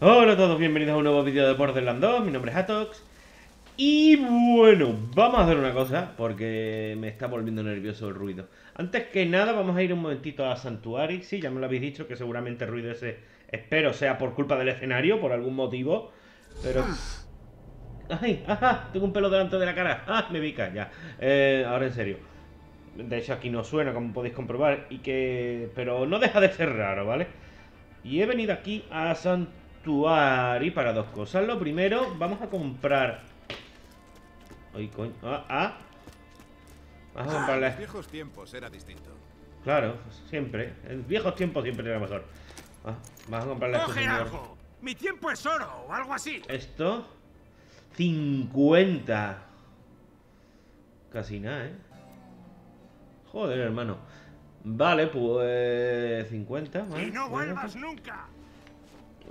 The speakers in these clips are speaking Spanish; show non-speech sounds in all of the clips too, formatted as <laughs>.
Hola a todos, bienvenidos a un nuevo vídeo de Borderlands 2, mi nombre es Atox Y bueno, vamos a hacer una cosa porque me está volviendo nervioso el ruido Antes que nada vamos a ir un momentito a Santuari Sí, ya me lo habéis dicho que seguramente el ruido ese espero sea por culpa del escenario, por algún motivo Pero... ¡Ay! ¡Ajá! Tengo un pelo delante de la cara ¡Ah! Me pica, ya eh, Ahora en serio De hecho aquí no suena, como podéis comprobar Y que... Pero no deja de ser raro, ¿vale? Y he venido aquí a Santuari y para dos cosas. Lo primero, vamos a comprar... Ay, coño. Ah, ah. Vamos a comprarle... En viejos tiempos era distinto. Claro, siempre. En viejos tiempos siempre era mejor. Ah, vamos a comprarle a este señor. algo! ¡Mi tiempo es oro! o algo así. Esto... 50. Casi nada, ¿eh? Joder, hermano. Vale, pues... 50. ¡Y no vuelvas nunca!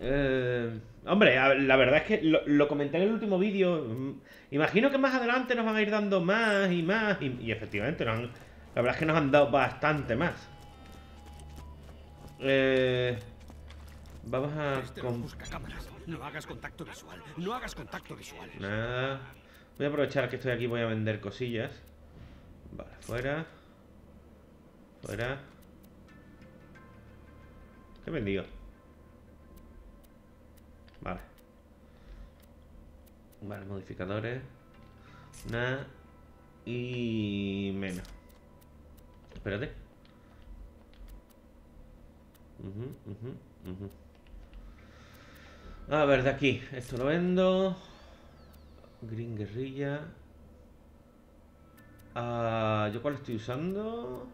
Eh, hombre, la verdad es que lo, comenté en el último vídeo. Mm, imagino que más adelante nos van a ir dando más y más. Y, efectivamente, la verdad es que nos han dado bastante más. Eh, vamos a... Este no hagas contacto visual. No hagas contacto visual. Nada. Voy a aprovechar que estoy aquí voy a vender cosillas. Vale, fuera. Fuera. ¿Qué he vendido? Vale. Vale, modificadores. Nada. Y menos. Espérate. A ver, de aquí. Esto lo vendo. Green guerrilla. Ah, ¿Yo cuál estoy usando?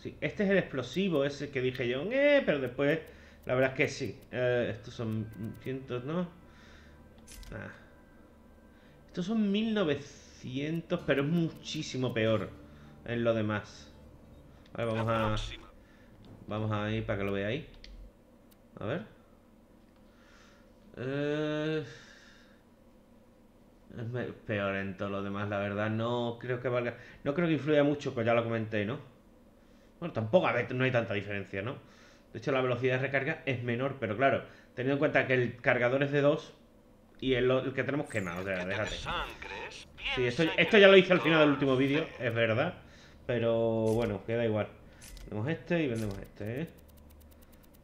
Sí, este es el explosivo ese que dije yo. Eh, pero después la verdad es que sí. Eh, estos son cientos, ¿no? Ah. Estos son 1900, pero es muchísimo peor en lo demás. Vale, vamos a... Vamos a ir para que lo veáis. A ver. Eh, es peor en todo lo demás, la verdad. No creo que valga... No creo que influya mucho, pues ya lo comenté, ¿no? Bueno, tampoco, a ver, no hay tanta diferencia, ¿no? De hecho, la velocidad de recarga es menor, pero claro, teniendo en cuenta que el cargador es de 2 y el, que tenemos quema, o sea, déjate. Sí, esto, esto ya lo hice al final del último vídeo, es verdad, pero bueno, queda igual. Vendemos este y vendemos este, ¿eh?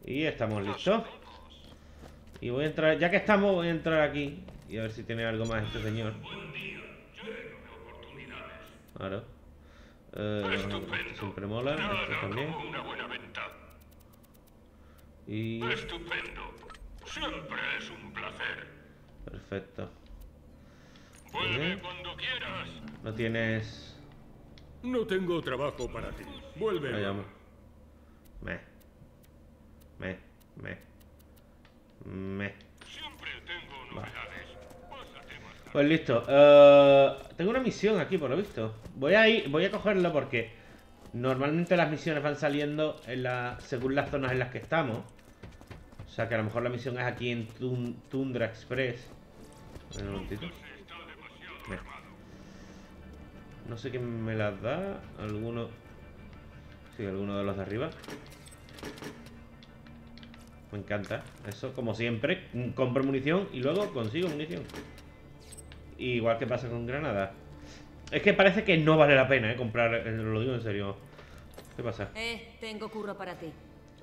Y estamos listos. Y voy a entrar, ya que estamos, voy a entrar aquí y a ver si tiene algo más este señor. Claro. Eh, siempre mola, este también. Y... Estupendo. Siempre es un placer. Perfecto. Vuelve cuando quieras. No tienes... No tengo trabajo para ti. Vuelve. Me llamo. Me. Me. Me. Me. Siempre tengo novedades. Pues listo. Uh, tengo una misión aquí, por lo visto. Voy a ir, voy a cogerla porque normalmente las misiones van saliendo en la, según las zonas en las que estamos. O sea que a lo mejor la misión es aquí en Tundra Express. No sé quién me las da. Alguno. Sí, alguno de los de arriba. Me encanta. Eso, como siempre, compro munición y luego consigo munición. Igual que pasa con Granada. Es que parece que no vale la pena, ¿eh? Comprar, eh, lo digo en serio. ¿Qué pasa? Eh, tengo curro para ti.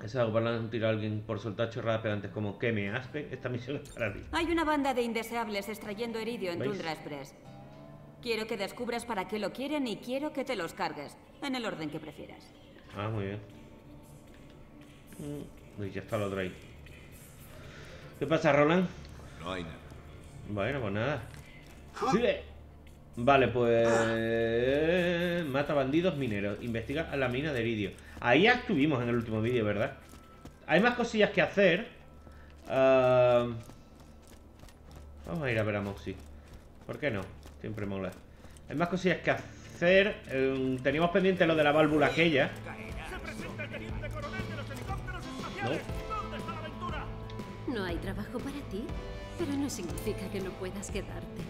Es algo para tirar a alguien por soltar chorradas antes como que me aspe. Esta misión es para ti. Hay una banda de indeseables extrayendo iridio en Tundra Express. Quiero que descubras para qué lo quieren y quiero que te los cargues. En el orden que prefieras. Ah, muy bien. Y ya está lo otro ahí. ¿Qué pasa, Roland? No hay nada. Bueno, pues nada. Vale, pues... Mata bandidos mineros. Investiga la mina de iridio. Ahí ya estuvimos en el último vídeo, ¿verdad? Hay más cosillas que hacer. Ah, vamos a ir a ver a Moxie. ¿Por qué no? Siempre mola. Hay más cosillas que hacer. Em, teníamos pendiente lo de la válvula aquella. No. No hay trabajo para ti, pero no significa que no puedas quedarte.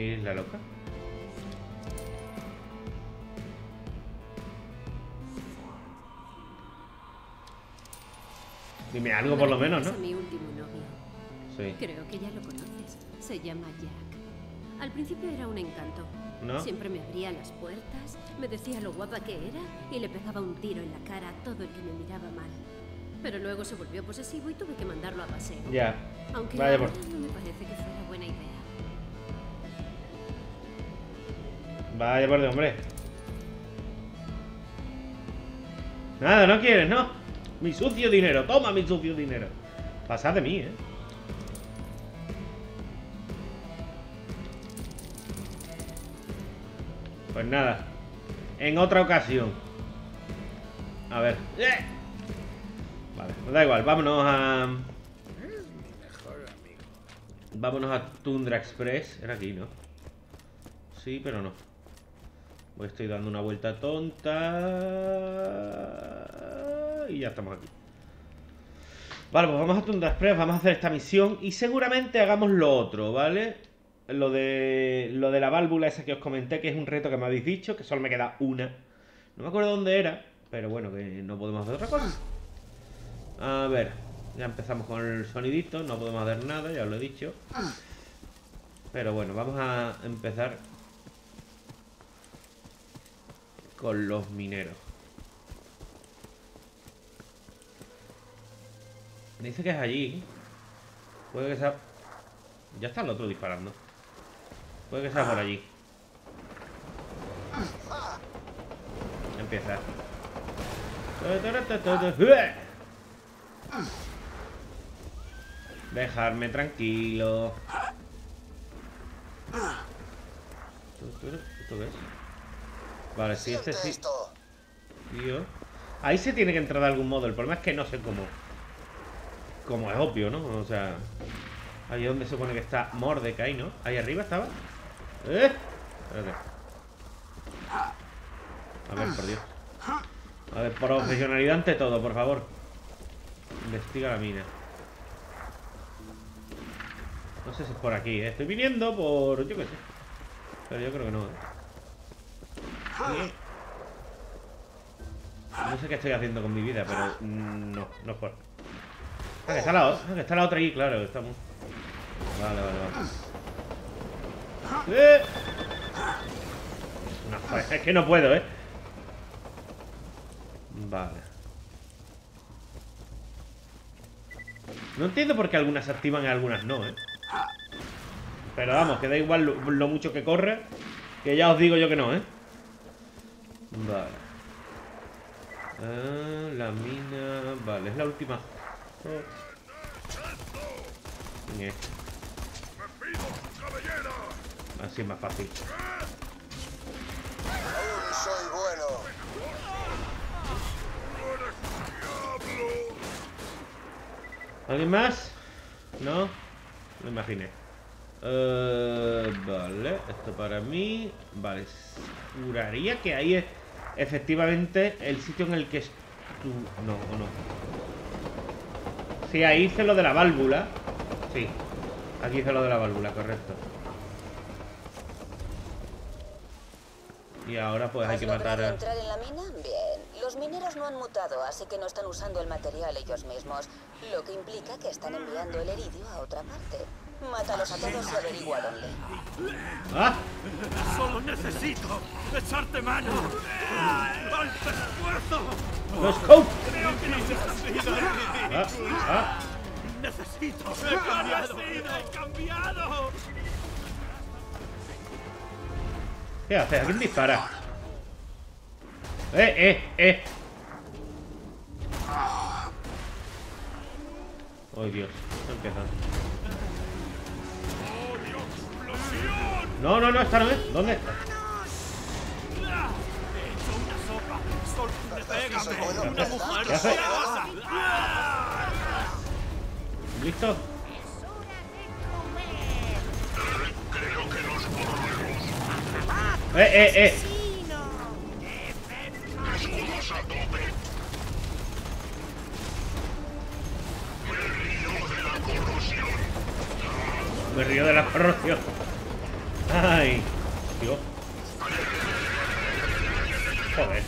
¿Ni la loca? Dime algo por lo Me menos, ¿no? mi último novio. Sí. Creo que ya lo conoces. Se llama Jack. Al principio era un encanto. ¿No? Siempre me abría las puertas, me decía lo guapa que era y le pegaba un tiro en la cara a todo el que me miraba mal. Pero luego se volvió posesivo y tuve que mandarlo a paseo. Ya. Aunque Vaya por... no me parece que fuera buena idea. Vaya por de hombre. Nada, no quieres, ¿no? Mi sucio dinero, toma mi sucio dinero. Pasad de mí, ¿eh? Pues nada. En otra ocasión. A ver. ¡Eh! Vale, pues da igual, vámonos a... Vámonos a Tundra Express. Era aquí, ¿no? Sí, pero no. Pues estoy dando una vuelta tonta. Y ya estamos aquí. Vale, pues vamos a Express, vamos a hacer esta misión y seguramente hagamos lo otro, ¿vale? Lo de, lo de la válvula esa que os comenté, que es un reto que me habéis dicho, que solo me queda una. No me acuerdo dónde era, pero bueno, que no podemos hacer otra cosa. A ver, ya empezamos con el sonidito, no podemos hacer nada, ya os lo he dicho. Pero bueno, vamos a empezar con los mineros. Dice que es allí. Puede que sea... Ya está el otro disparando. Puede que sea por allí. Empieza. Dejarme tranquilo. ¿Esto qué es? Vale, sí, este sí. Tío. Ahí se tiene que entrar de algún modo. El problema es que no sé cómo. Como es obvio, ¿no? O sea. Ahí es donde se supone que está Mordecai, ¿no? Ahí arriba estaba. ¿Eh? Espérate. A ver, por Dios. A ver, profesionalidad ante todo, por favor. Investiga la mina. No sé si es por aquí, ¿eh? Estoy viniendo por... Yo qué sé. Pero yo creo que no, ¿eh? No sé qué estoy haciendo con mi vida, pero mm, no, no es por. Ah, que está la, ah, que está la otra ahí, claro, estamos. Vale, vale, vale. ¡Eh! No, joder, es que no puedo, ¿eh? Vale. No entiendo por qué algunas se activan y algunas no, ¿eh? Pero vamos, que da igual lo, lo mucho que corre, que ya os digo yo que no, ¿eh? Vale. Ah, la mina... Vale, es la última. Oh. Ñe. Así es más fácil. Aún soy bueno. ¿Alguien más? ¿No? No imaginé. Eh, vale, esto para mí. Vale, juraría que ahí es efectivamente el sitio en el que estu... No, o no. Sí, ahí hice lo de la válvula. Sí, aquí hice lo de la válvula, correcto. Y ahora pues hay ¿Has que matar a... entrar en la mina? Bien. Los mineros no han mutado, así que no están usando el material ellos mismos. Lo que implica que están enviando el heridio a otra parte. Mátalos a todos y averigua dónde. ¡Ah! Solo necesito echarte mano. ¡Al esfuerzo! ¡Los! Creo que necesito ¡Ah! ¡Ah! Necesito. ¡He cambiado! ¡He cambiado! ¿Qué haces? ¿A quién dispara? ¡Eh, eh, eh! ¡Ay, Dios! Está empezando. No, no, no, esta no es. ¿Dónde ¿Qué hace? ¿Listo? ¡Eh, eh, eh! Me río de la corrosión. ¡Ay! Dios. Joder.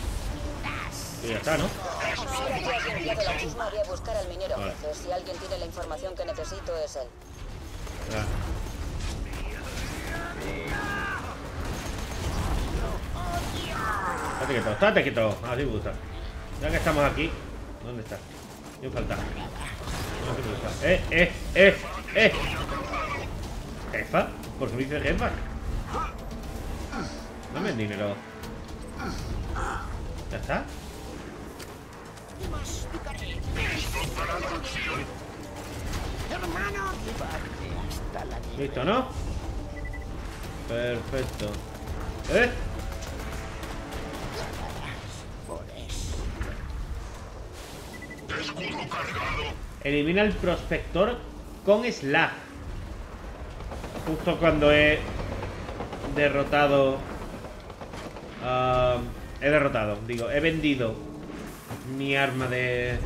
Y ya está, ¿no? Voy a buscar al minero Vale. Si alguien tiene la información que necesito, es él. Ah. Estate quieto, estate quieto. Así me gusta. Ya que estamos aquí. ¿Dónde está? Me falta. Así me gusta. Eh, eh, eh, eh. ¿Jefa? ¿Por qué me dice jefa? Dame el dinero. ¿Ya está? Listo, ¿no? Perfecto. ¿Eh? Elimina el prospector con Slag. Justo cuando he derrotado. He derrotado, digo, he vendido mi arma de.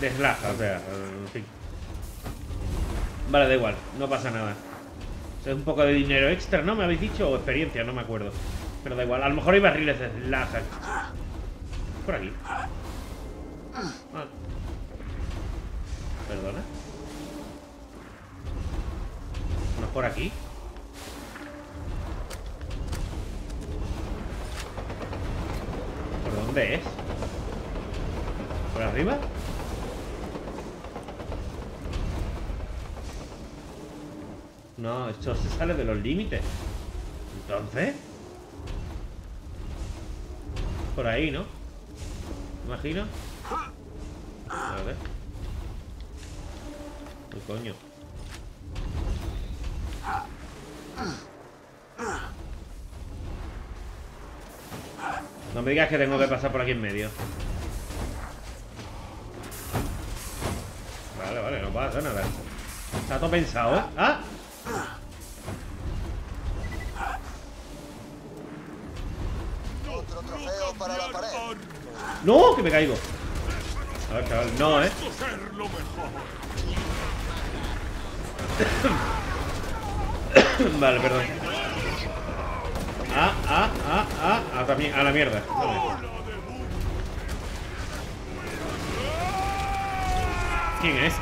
de o sea, en fin. Vale, da igual, no pasa nada. Es un poco de dinero extra, ¿no? ¿Me habéis dicho? O experiencia, no me acuerdo. Pero da igual, a lo mejor hay barriles de Slag. Por aquí. Ah. Perdona. ¿No por aquí? Dónde es? ¿Por arriba? No, esto se sale de los límites. Entonces. Por ahí, ¿no? Imagino. A ver. ¿Qué coño? No me digas que tengo que pasar por aquí en medio. Vale, vale, no pasa nada. Está todo pensado, ¿eh? ¡Ah! Otro trofeo para la pared. ¡No! ¡Que me caigo! A ver, chaval, no, ¿eh? <coughs> Vale, perdón. Ah, ah, ah, ah, ah, también, a la mierda. ¿Quién es?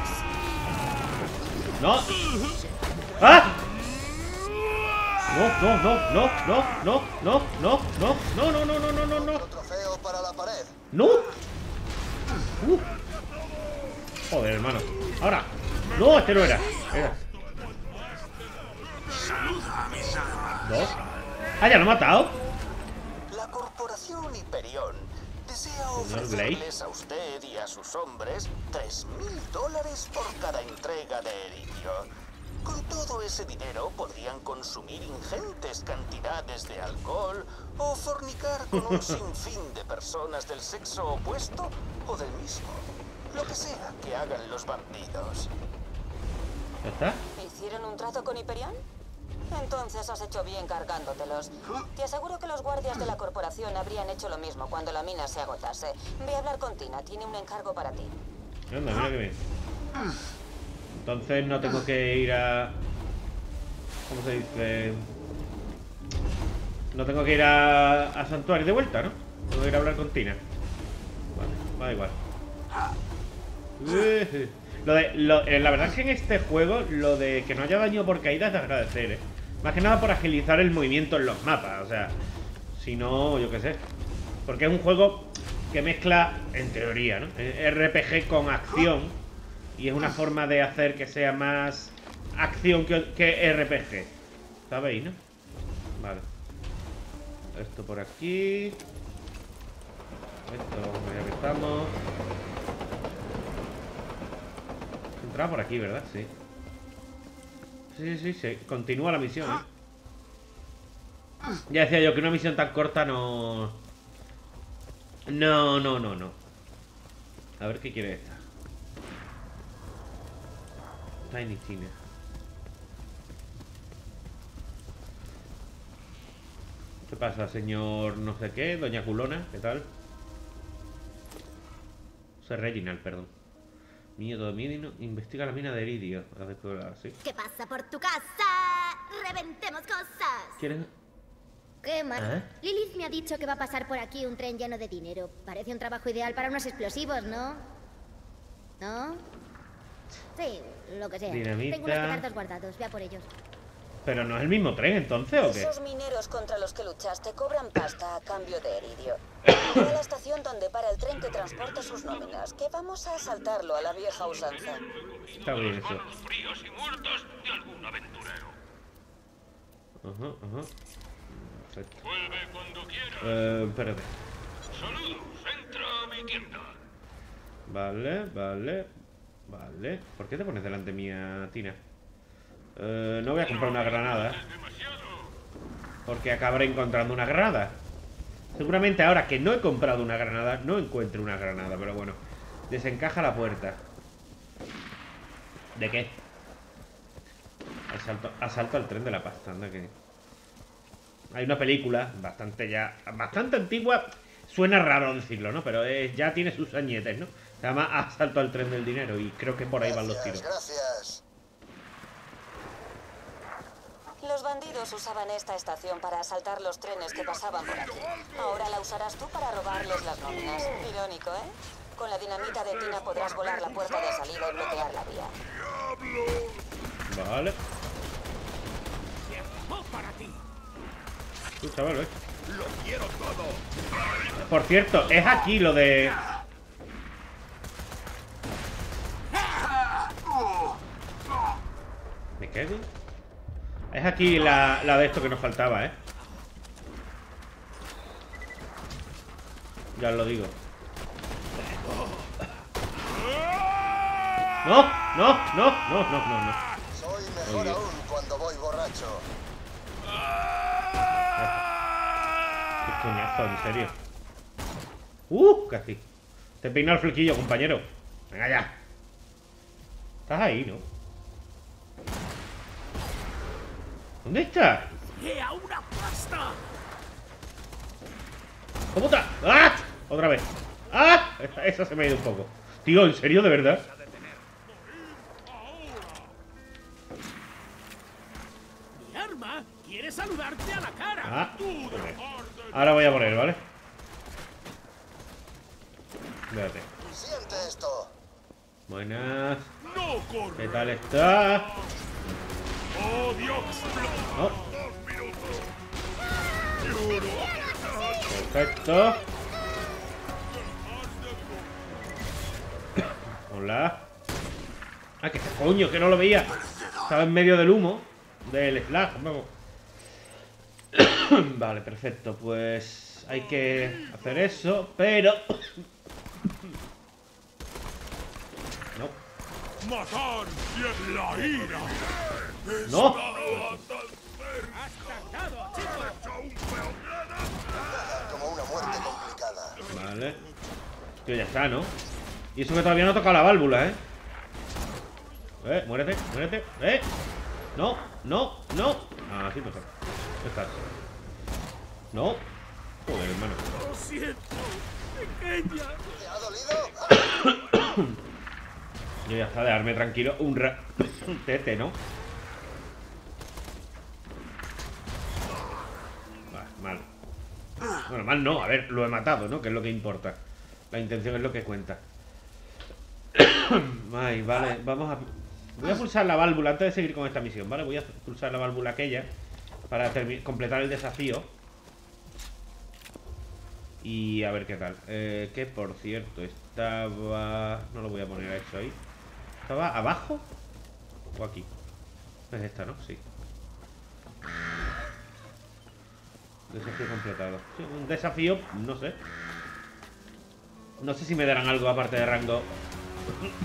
¡No! ¡Ah! No, no, no, no, no, no, no, no, no, no, no, no, no, no, no, no. Trofeo para la pared. ¡No! Uh. Joder, hermano. Ahora. No, este no era. Era. ¿Dos? Ah, ya lo he matado. La corporación Hyperion desea ofrecerles a usted y a sus hombres 3.000 dólares por cada entrega de eridio. Con todo ese dinero podrían consumir ingentes cantidades de alcohol o fornicar con un <laughs> sinfín de personas del sexo opuesto o del mismo. Lo que sea que hagan los bandidos. ¿Ya está? ¿Hicieron un trato con Hyperion? Entonces has hecho bien cargándotelos. Te aseguro que los guardias de la corporación habrían hecho lo mismo cuando la mina se agotase. Ve a hablar con Tina, tiene un encargo para ti. Anda, mira que bien. Entonces no tengo que ir a... ¿Cómo se dice? No tengo que ir a, a Santuario de vuelta, ¿no? Tengo que ir a hablar con Tina. Vale, va igual. Eh, Lo de, lo- eh, la verdad es que en este juego lo de que no haya daño por caída es de agradecer, ¿eh? Más que nada por agilizar el movimiento en los mapas, o sea... Si no, yo qué sé. Porque es un juego que mezcla, en teoría, ¿no? RPG con acción. Y es una forma de hacer que sea más acción que, que RPG. ¿Sabéis, no? Vale. Esto por aquí. Esto, ya que estamos. Entraba por aquí, ¿verdad? Sí. Sí, sí, sí. Continúa la misión, ¿eh? Ya decía yo que una misión tan corta no... No, no, no, no. A ver qué quiere esta. Tiny Tina. ¿Qué pasa, señor no sé qué? Doña Culona, ¿qué tal? Soy Reginald, perdón. Niño domino, investiga la mina de Iridio. A ver, ¿sí? ¿Qué pasa por tu casa? Reventemos cosas. ¿Quieres...? Qué mal. ¿Eh? Lilith me ha dicho que va a pasar por aquí un tren lleno de dinero. Parece un trabajo ideal para unos explosivos, ¿no? ¿No? Sí, lo que sea. Dinamita. Tengo unos petardos guardados. Ve a por ellos. Pero no es el mismo tren entonces o qué? Esos mineros contra los que luchaste cobran pasta a cambio de eridio. Ve <coughs> a la estación donde para el tren que transporta sus nóminas, que vamos a asaltarlo a la vieja usanza. Está bien eso. Manos frías y muertas de algún aventurero. Ajá, ajá. Perfecto. Vuelve cuando quieras. Eh, espérate. Saludos, entra a mi tienda. Vale, vale, vale. ¿Por qué te pones delante mía, Tina? Eh, no voy a comprar una granada. Demasiado. Porque acabaré encontrando una granada. Seguramente ahora que no he comprado una granada, no encuentre una granada. Pero bueno, desencaja la puerta. ¿De qué? Asalto, asalto al tren de la pasta, anda que... Hay una película bastante ya... Bastante antigua. Suena raro decirlo, ¿no? Pero es- ya tiene sus añetes, ¿no? Se llama Asalto al tren del dinero y creo que por ahí van los tiros. gracias. Los bandidos usaban esta estación para asaltar los trenes que pasaban por aquí. Ahora la usarás tú para robarles las nóminas. Irónico, ¿eh? Con la dinamita de Tina podrás volar la puerta de salida y bloquear la vía. Vale. ¡Oh, para ti! Tú, chaval, ¿ves? Por cierto, es aquí lo de... ¿Me cago? Es aquí la, la de esto que nos faltaba, ¿eh? Ya os lo digo. No, no, no, no, no, no, no. Soy mejor aún cuando voy borracho. Qué coñazo, en serio. Uh, casi. Te peina el flequillo, compañero. Venga ya. Estás ahí, ¿no? ¿Dónde estás? ¡Ea una pasta! ¡Oh, puta! ¡Ah! Otra vez. ¡Ah! Esa, esa se me ha ido un poco. Tío, ¿en serio, de verdad? Mi arma quiere saludarte a la cara. Ah. Ahora voy a él, ¿vale? Espérate. Siente esto. Buenas. ¿Qué tal está? Perfecto. Hola. Ah, que coño, que no lo veía. Estaba en medio del humo. Del slash, vamos. <coughs> vale, perfecto. Pues hay que hacer eso, pero... <coughs> no. Matar la ira. No. Como una muerte complicada. Vale. Tío, ya está, ¿no? Y eso que todavía no he tocado la válvula, ¿eh? Eh, muérete, muérete. Eh. No, no, no. Ah, sí, pues. Ya estás. No. Joder, hermano. Lo siento, pequeña. ¿Te ha dolido? Yo ya está, dejarme tranquilo un ra... un <coughs> tete, ¿no? Vale, mal. Bueno, mal no, a ver, lo he matado, ¿no? Que es lo que importa. La intención es lo que cuenta. <coughs> Vale, vamos a... Voy a pulsar la válvula antes de seguir con esta misión, ¿vale? Voy a pulsar la válvula aquella para completar el desafío. Y a ver qué tal. Eh, que por cierto, estaba... No lo voy a poner a eso ahí. ¿Estaba abajo? ¿O aquí? Es esta, ¿no? Sí. Desafío completado. Sí, un desafío, no sé. No sé si me darán algo aparte de rango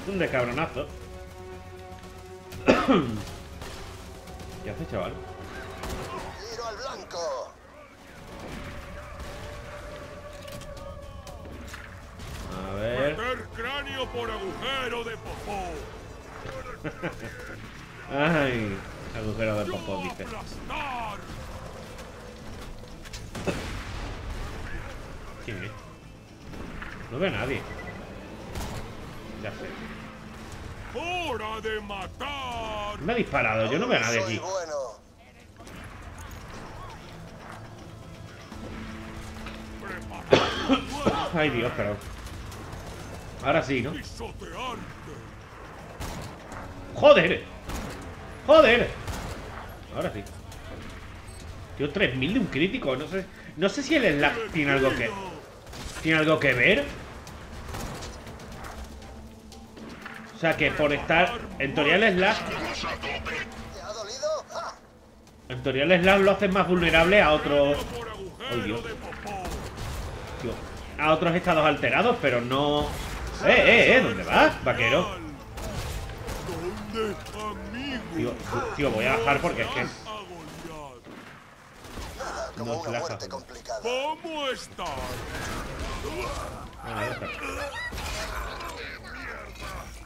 de cabronazo. <coughs> ¿Qué hace, chaval? Tiro al blanco. A ver. Meter cráneo por agujero de popó. <laughs> Ay, agujero de popó, dice. ¿Quién es? No veo a nadie. Ya sé. Hora de matar. Me ha disparado, yo no veo a nadie aquí. bueno. <coughs> Ay, Dios, pero... Ahora sí, ¿no? ¡Joder! ¡Joder! Ahora sí. Tío, 3000 de un crítico. No sé, no sé si el Slack tiene algo que... ¿Tiene algo que ver? O sea, que por estar... En teoría el Slack... ¿Te ha dolido? ¡Ah! En teoría el Slack lo hace más vulnerable a otros... ¡Ay, Dios! A otros estados alterados, pero no... ¡Eh, eh, eh! ¿Dónde vas, vaquero? Tío, tío, voy a bajar porque es que... No. ¿Cómo estás?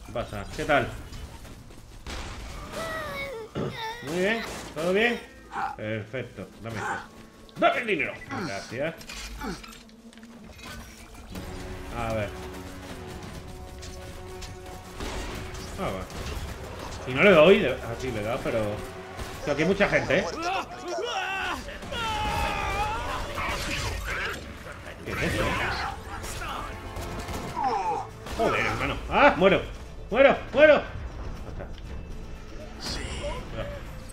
¿Qué pasa? ¿Qué tal? Muy bien, ¿todo bien? Perfecto, dame esto. ¡Dame el dinero! Gracias. A ver. Ah, va. Si no le doy, de- ah, sí, le da, pero... Aquí hay mucha gente, ¿eh? ¿Qué es eso? Joder, hermano. ¡Ah! ¡Muero! ¡Muero! ¡Muero!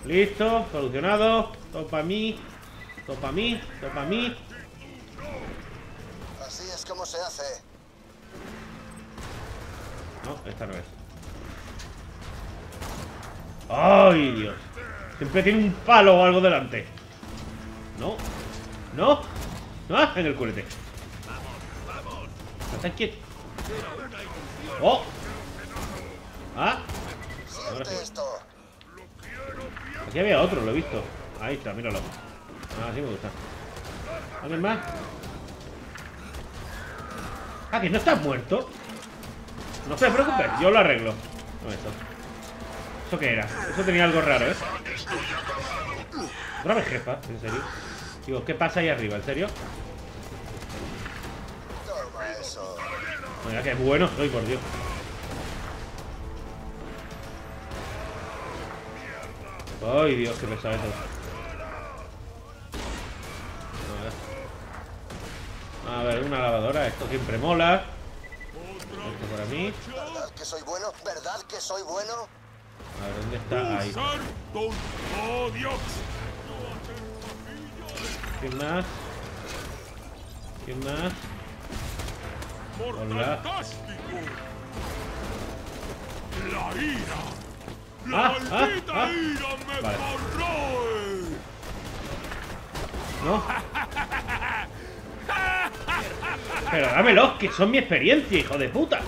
Listo, solucionado. Todo para mí. Todo para mí. Todo para mí. Así es como se hace. No, esta no es. ¡Ay, Dios! Siempre tiene un palo o algo delante. No. No. No, en el culete. No estáis quietos. ¡Oh! ¡Ah! Ahora sí. Aquí había otro, lo he visto. Ahí está, míralo. Ah, sí me gusta. ¿Alguien más? Ah, que no estás muerto. No te preocupes, yo lo arreglo. No, eso. ¿Eso qué era? Eso tenía algo raro, ¿eh? Otra vez jefa, en serio. Digo, ¿qué pasa ahí arriba? ¿En serio? Mira, qué bueno soy, por Dios. Ay, Dios, qué pesado esto. A ver. A ver, una lavadora, esto siempre mola. Esto para mí. ¿Verdad que soy bueno? ¿Verdad que soy bueno? A ver, ¿dónde está? Ahí. ¿Quién más? ¿Quién más? ¡Por Hola. fantástico! ¡La ira! ¡La Ah, ah, maldita ah. ira me Vale. corroe! ¿No? <laughs> Pero dámelos, que son mi experiencia, hijo de puta.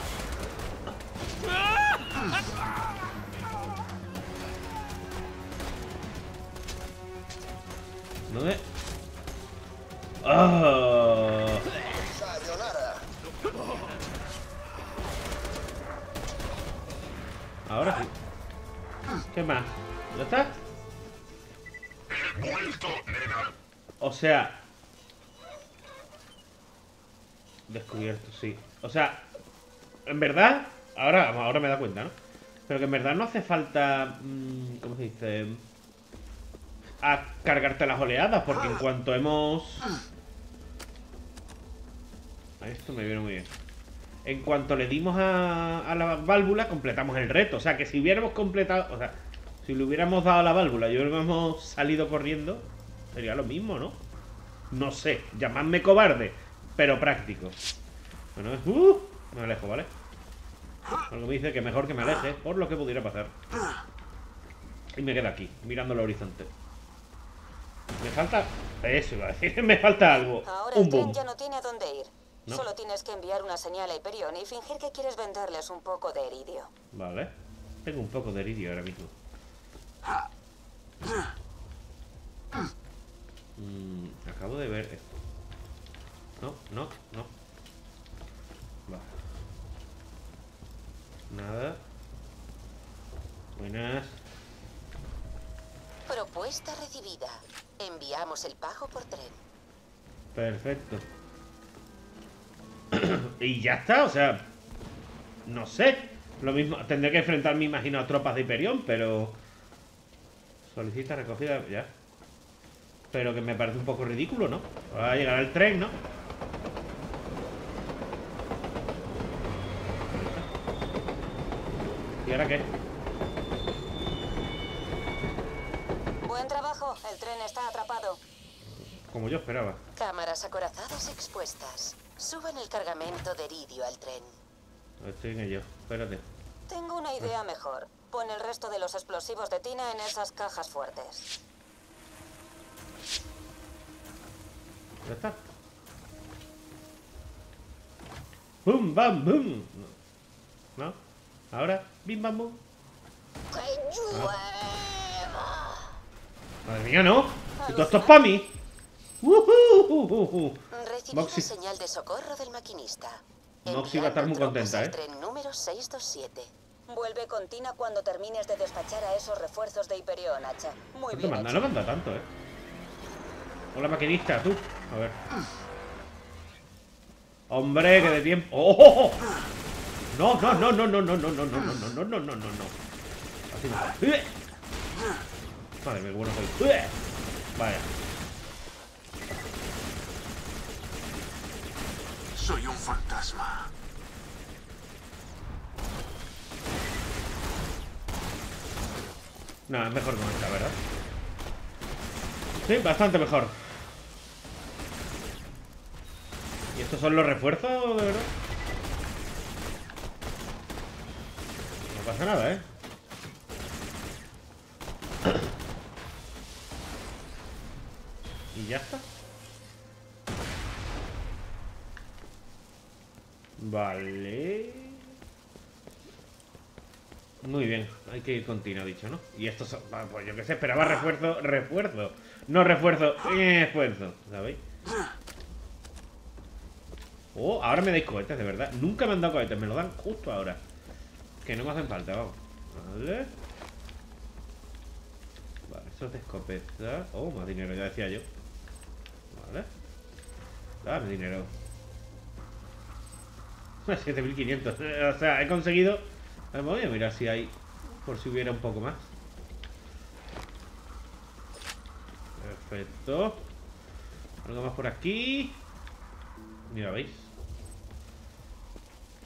En verdad... Ahora, ahora me da cuenta, ¿no? Pero que en verdad no hace falta... mm, ¿Cómo se dice? A cargarte las oleadas, porque en cuanto hemos... A esto me viene muy bien. En cuanto le dimos a, la válvula, completamos el reto. O sea, que si hubiéramos completado... O sea, si le hubiéramos dado la válvula y hubiéramos salido corriendo, sería lo mismo, ¿no? No sé, llamadme cobarde, pero práctico. Bueno. Uh, me alejo, ¿vale? Algo me dice que mejor que me aleje, por lo que pudiera pasar. Y me quedo aquí, mirando el horizonte. Me falta... Eso iba a decir, <laughs> me falta algo. Ahora Un el tren boom. ya no tiene a dónde ir. No. Solo tienes que enviar una señal a Hyperion y fingir que quieres venderles un poco de eridio. Vale. Tengo un poco de eridio ahora mismo. Mm, acabo de ver esto. No, no, no. Nada. Buenas. Propuesta recibida. Enviamos el pago por tren. Perfecto. <clears throat> y ya está, o sea. No sé. Lo mismo. Tendré que enfrentarme, imagino, a tropas de Hyperion, pero. Solicita recogida. Ya. Pero que me parece un poco ridículo, ¿no? Va a llegar el tren, ¿no? ¿Y ahora qué? Buen trabajo. El tren está atrapado. Como yo esperaba. Cámaras acorazadas expuestas. Suban el cargamento de iridio al tren. Estoy en ello. Espérate. Tengo una idea mejor. Pon el resto de los explosivos de Tina en esas cajas fuertes. Ya está. ¡Bum, bam, bum! No. Ahora, bim, bam, bum. Madre mía, ¿no? Esto es para mí. Señal de socorro del maquinista. Moxie va a estar muy contenta, ¿eh? tren número 627. Vuelve con Tina cuando termines de despachar a esos refuerzos de Hyperion, Hacha. Muy No te bien manda, no manda tanto, ¿eh? Hola, maquinista, tú. A ver. Hombre, que de tiempo. ¡Oh! Oh, oh! No, no, no, no, no, no, no, no, no, no, no, no, no, no, no, no. Así no. Madre mía, qué bueno soy. Vaya. Soy un fantasma. No, es mejor con esta, ¿verdad? Sí, bastante mejor. ¿Y estos son los refuerzos, de verdad? No pasa nada, ¿eh? Y ya está. Vale. Muy bien, hay que ir con Tina, dicho, ¿no? Y esto, son- pues yo que sé, esperaba refuerzo, refuerzo. No refuerzo, eh, esfuerzo, ¿sabéis? Oh, ahora me dais cohetes, de verdad. Nunca me han dado cohetes, me lo dan justo ahora. Que no me hacen falta, vamos. Vale. Vale, eso es de escopeta. Oh, más dinero, ya decía yo. Vale. Dame dinero. <laughs> 7500. O sea, he conseguido. A ver, Voy a mirar si hay. Por si hubiera un poco más. Perfecto. Algo más por aquí. Mira, ¿veis?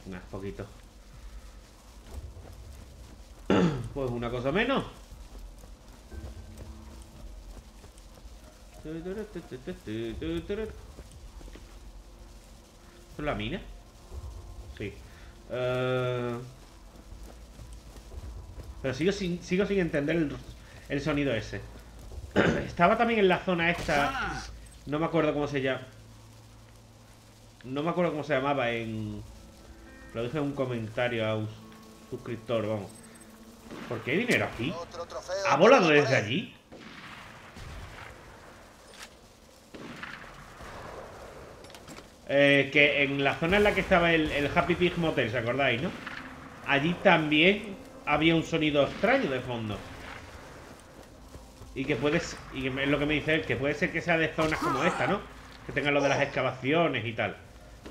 Nah, poquito. Pues una cosa menos. ¿Esto es la mina? Sí. Eh, Pero sigo sin, sigo sin entender el, el sonido ese. <clears throat> Estaba también en la zona esta. No me acuerdo cómo se llama. No me acuerdo cómo se llamaba en. Lo dije en un comentario a un suscriptor, vamos. ¿Por qué hay dinero aquí? ¿Ha volado la desde allí? Eh, que en la zona en la que estaba el, el Happy Pig Motel, ¿se acordáis, no? Allí también había un sonido extraño de fondo. Y que puedes. Y es lo que me dice él, que puede ser que sea de zonas como esta, ¿no? Que tengan lo de las excavaciones y tal.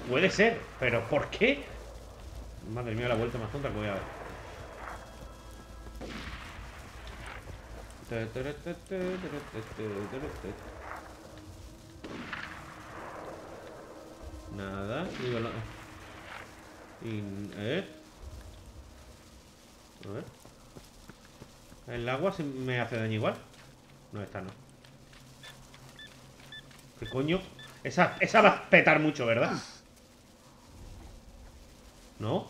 Puede ser, pero ¿por qué? Madre mía, la vuelta más tonta que voy a dar. Nada, digo lo... Y, ¿eh? A ver. ¿El agua se me hace daño igual? No, esta no. ¿Qué coño? Esa, esa va a petar mucho, ¿verdad? ¿No?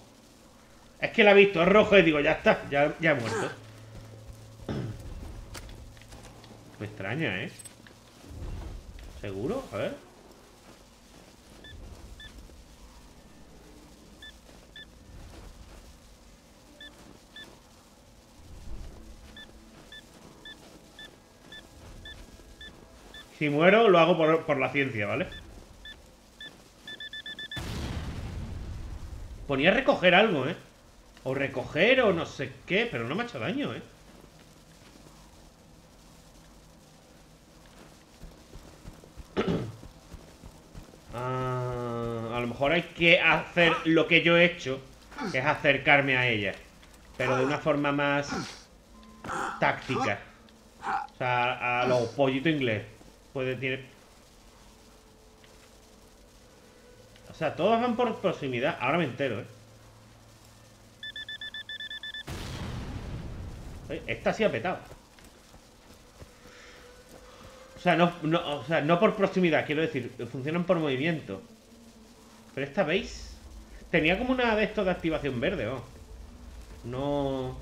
Es que la he visto, es rojo y digo, ya está, ya, ya he muerto. Me extraña, ¿eh? ¿Seguro? A ver. Si muero, lo hago por, por la ciencia, ¿vale? Ponía recoger algo, ¿eh? O recoger o no sé qué, pero no me ha hecho daño, ¿eh? Ah, a lo mejor hay que hacer lo que yo he hecho, que es acercarme a ella. Pero de una forma más táctica. O sea, a los pollitos inglés. Puede tiene. O sea, todos van por proximidad. Ahora me entero, ¿eh? Esta sí ha petado. O sea, no, no, o sea, no por proximidad, quiero decir, funcionan por movimiento. Pero esta, ¿veis? Tenía como una de estos de activación verde, ¿o? No...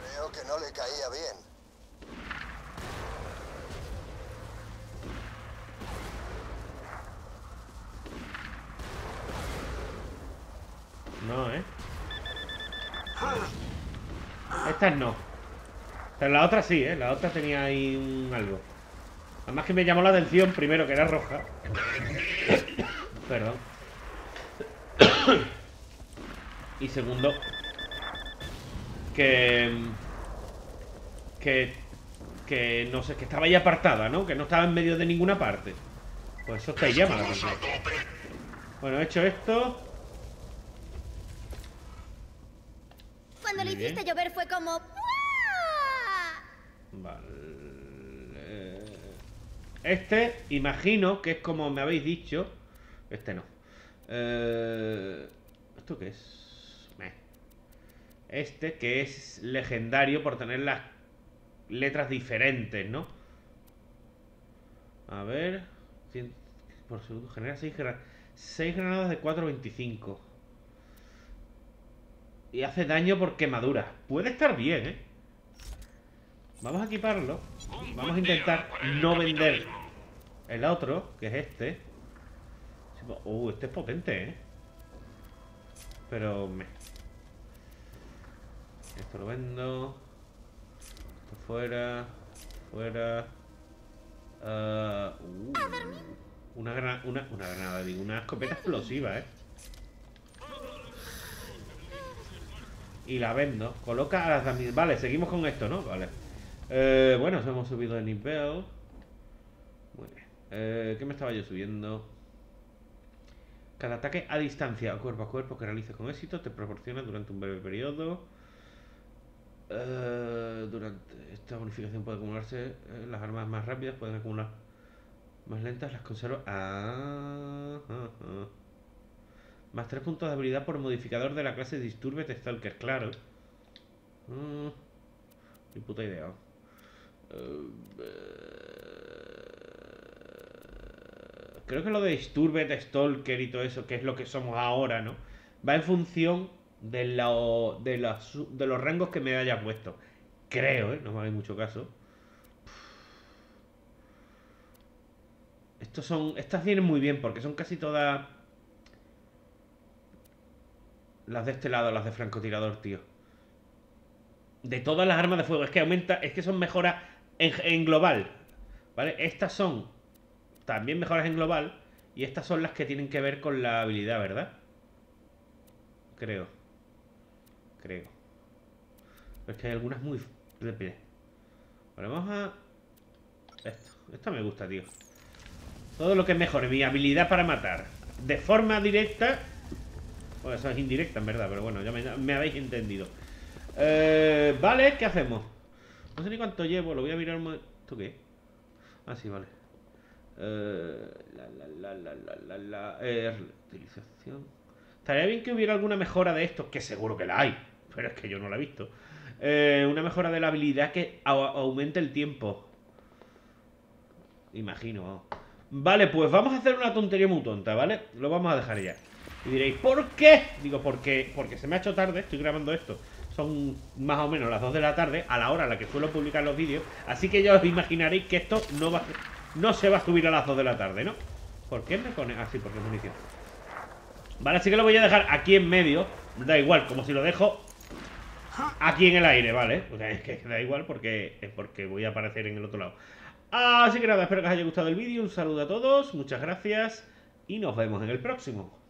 Creo que no le caía bien. No, ¿eh? Estas no. Pero la otra sí, ¿eh? La otra tenía ahí un algo. Además que me llamó la atención primero que era roja. <laughs> Perdón. y segundo, que... Que... Que no sé, que estaba ahí apartada, ¿no? Que no estaba en medio de ninguna parte. Pues eso te llama la atención. Bueno, hecho esto... Cuando lo Muy bien. hiciste llover fue como... Vale. Este, imagino que es como me habéis dicho. Este no. Eh, ¿Esto qué es? Este, que es legendario por tener las letras diferentes, ¿no? A ver. Por segundo. Genera 6 granadas de 4.25. Y hace daño por quemadura. Puede estar bien, ¿eh? Vamos a equiparlo. Vamos a intentar no vender el otro, que es este. Po- Uh, este es potente, ¿eh? Pero me... Esto lo vendo. Esto fuera. Fuera. Ah, uh, una, granada, una, granada, digo, una escopeta explosiva, ¿eh? Y la vendo. Coloca a las Vale, seguimos con esto, ¿no? Vale. Eh, bueno, nos hemos subido de nivel. Muy bien. Eh, ¿Qué me estaba yo subiendo? Cada ataque a distancia o cuerpo a cuerpo que realices con éxito te proporciona durante un breve periodo. Eh, durante esta bonificación puede acumularse. eh, las armas más rápidas pueden acumular. Más lentas las conservo. Ah, ah, ah. Más 3 puntos de habilidad por modificador de la clase Disturbed Stalker, claro. Mm, puta idea. Eh, creo que lo de Disturbed Stalker y todo eso, que es lo que somos ahora, ¿no? Va en función de, los, de los rangos que me haya puesto. Creo, ¿eh? No me hagáis mucho caso. Estos son. Estas vienen muy bien porque son casi todas. Las de este lado, las de francotirador, tío. De todas las armas de fuego. Es que aumenta. Es que son mejoras en, global. ¿Vale? Estas son también mejoras en global. Y estas son las que tienen que ver con la habilidad, ¿verdad? Creo. Creo. Es que hay algunas muy. Vale, vamos a. Esto. Esto me gusta, tío. Todo lo que mejore mi habilidad para matar de forma directa. Bueno, eso es indirecta, en verdad, pero bueno, ya me, me habéis entendido. Eh, vale, ¿qué hacemos? No sé ni cuánto llevo, lo voy a mirar un momento. ¿Esto qué? Ah, sí, vale. Eh, la, la, la, la, la, la, eh, utilización. Estaría bien que hubiera alguna mejora de esto, que seguro que la hay, pero es que yo no la he visto. Eh, una mejora de la habilidad que au- aumente el tiempo. Imagino. Vale, pues vamos a hacer una tontería muy tonta, ¿vale? Lo vamos a dejar ya. Y diréis, ¿por qué? Digo, porque, porque se me ha hecho tarde, estoy grabando esto. Son más o menos las 2 de la tarde, a la hora a la que suelo publicar los vídeos. Así que ya os imaginaréis que esto no va no se va a subir a las 2 de la tarde, ¿no? ¿Por qué me pone? Ah, sí, porque es munición. Vale, así que lo voy a dejar aquí en medio. Da igual, como si lo dejo aquí en el aire, ¿vale? Es que da igual porque, es porque voy a aparecer en el otro lado. Así que nada, espero que os haya gustado el vídeo. Un saludo a todos, muchas gracias y nos vemos en el próximo.